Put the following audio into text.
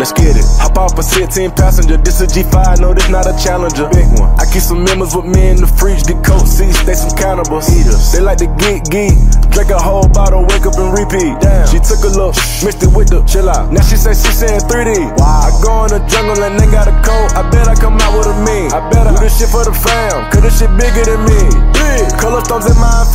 Let's get it. Hop off a 16 passenger. This a G5, no, this not a challenger. Big one. I keep some members with me in the fridge. Get cold seats, they some cannibals. Eaters. They like to get geek. Drink a whole bottle, wake up and repeat. Damn. She took a look, mixed it with the chill out. Now she say she saying 3D. Wow. I go in the jungle and they got a coat. I bet I come out with a mean. I bet I do this shit for the fam. Cause this shit bigger than me. Big. Color thumbs in my infinity.